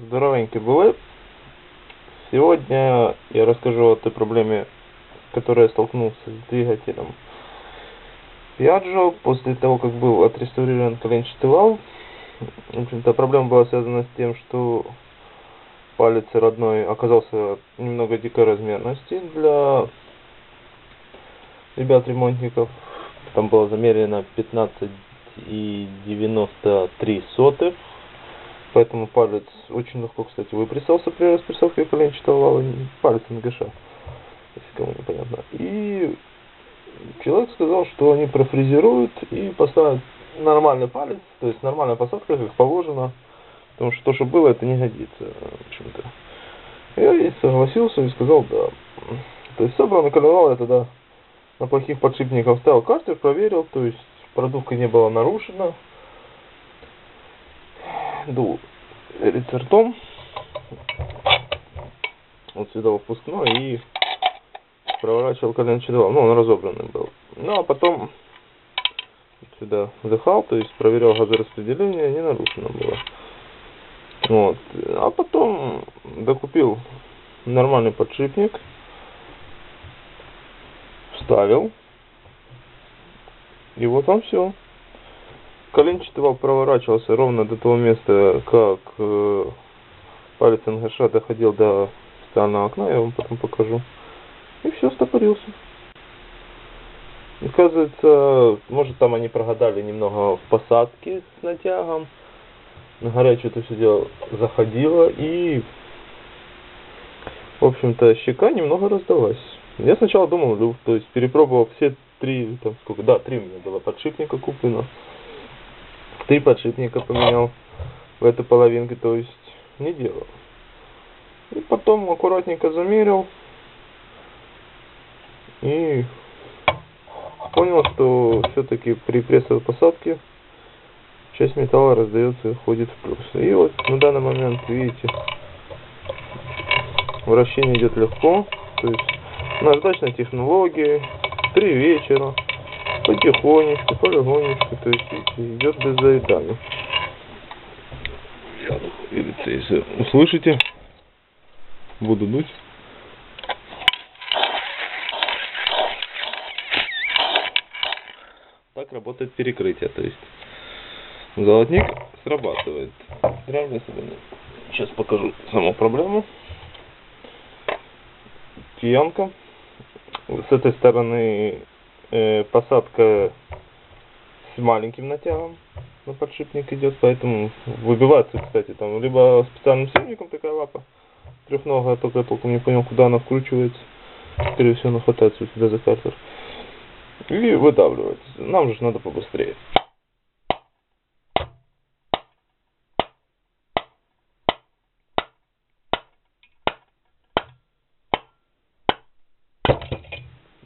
Здоровенькі були. Сегодня я расскажу о той проблеме, с которой я столкнулся с двигателем Piaggio после того, как был отреставрирован коленчатый вал. В общем-то, проблема была связана с тем, что палец родной оказался немного дикой размерности для ребят-ремонтников. Там было замерено 15,93 сотых. Поэтому палец очень легко, кстати, выпрессовался при распрессовке коленчатого вала. Палец НГШ, если кому непонятно. И человек сказал, что они профрезеруют и поставят нормальный палец, то есть нормальная посадка, как положено. Потому что то, что было, это не годится. В общем-то. Я и согласился и сказал да. То есть собрано коленвал я тогда на плохих подшипниках ставил картер, проверил, то есть продувка не была нарушена. Дул рецертом. Вот сюда впускной и проворачивал коленчатый вал. Ну, он разобранный был. Ну, а потом сюда вдыхал, то есть проверял газораспределение, не нарушено было. Вот. А потом докупил нормальный подшипник, вставил, и вот вам все. Коленчатый вал проворачивался ровно до того места, как э, палец НГШ доходил до специального окна, я вам потом покажу. И все, стопорился. Оказывается, может там они прогадали немного в посадке с натягом. На горячую это все дело заходило и, в общем-то, щека немного раздалась. Я сначала думал, ну, то есть перепробовал все три, там сколько, да, три у меня было подшипника куплено. Три подшипника поменял в этой половинке, то есть не делал. И потом аккуратненько замерил. И понял, что все-таки при прессовой посадке часть металла раздается и входит в плюс. И вот на данный момент, видите, вращение идет легко. То есть наждачная технология, три вечера, потихонечку, полигонечку, то есть идет без заедания. Видите, если услышите, буду дуть. Так работает перекрытие, то есть золотник срабатывает. Сейчас покажу саму проблему. Киянка. С этой стороны э, посадка с маленьким натягом на подшипник идет, поэтому выбивается, кстати, там либо специальным сильником такая лапа трехногая, только я толком не понял, куда она вкручивается. Скорее всего, она хватается сюда за картер. И выдавливается. Нам же надо побыстрее.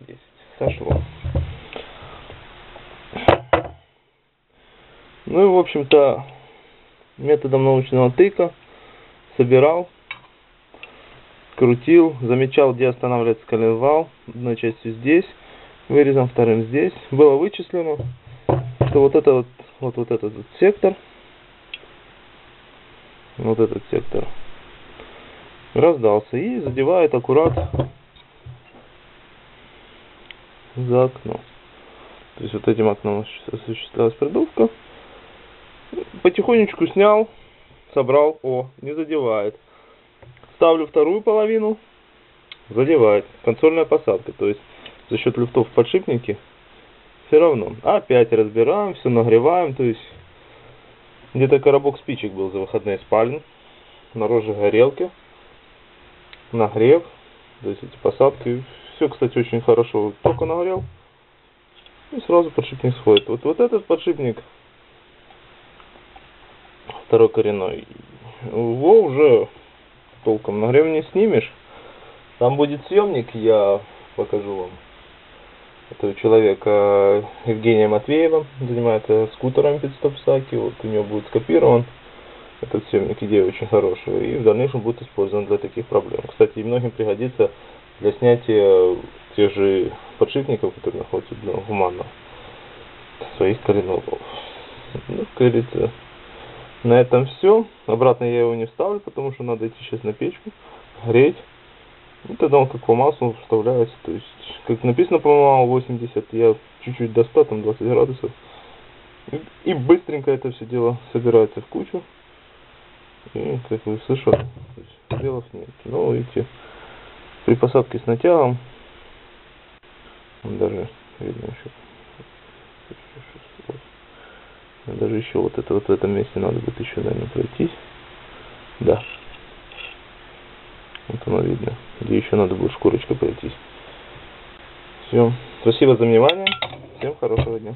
Здесь сошло. Ну и в общем-то методом научного тыка собирал, крутил, замечал, где останавливается коленвал, одной частью здесь, вырезом, вторым здесь. Было вычислено, что вот это вот, вот, вот этот вот сектор, вот этот сектор раздался и задевает аккурат за окно. То есть вот этим окном осуществлялась продувка. Потихонечку снял, собрал, о, не задевает. Ставлю вторую половину, задевает. Консольная посадка, то есть за счет люфтов в подшипнике все равно. Опять разбираем, все нагреваем, то есть где-то коробок спичек был за выходные спален, на роже горелки, нагрев, то есть эти посадки. Все, кстати, очень хорошо. Только нагрел, и сразу подшипник сходит. Вот, вот этот подшипник, второй коренной, его уже толком нагрев не снимешь. Там будет съемник, я покажу вам. Это у человека Евгения Матвеева, занимается скутером пидстоп-саки, вот у него будет скопирован этот съемник, идея очень хорошая, и в дальнейшем будет использован для таких проблем. Кстати, многим пригодится для снятия тех же подшипников, которые находятся для гуманно своих коренов. Ну, как говорится, На этом все. Обратно я его не вставлю, потому что надо идти сейчас на печку, греть. И тогда он как по маслу вставляется. То есть, как написано, по-моему, 80, я чуть-чуть до 100, там 20 градусов. И, быстренько это все дело собирается в кучу. И, как вы слышали, делов нет. Но видите, при посадке с натягом, даже видно еще, даже еще вот это вот в этом месте надо будет еще, наверное, пройтись. Да. Вот оно видно. Где еще надо будет шкурочкой пройтись. Все. Спасибо за внимание. Всем хорошего дня.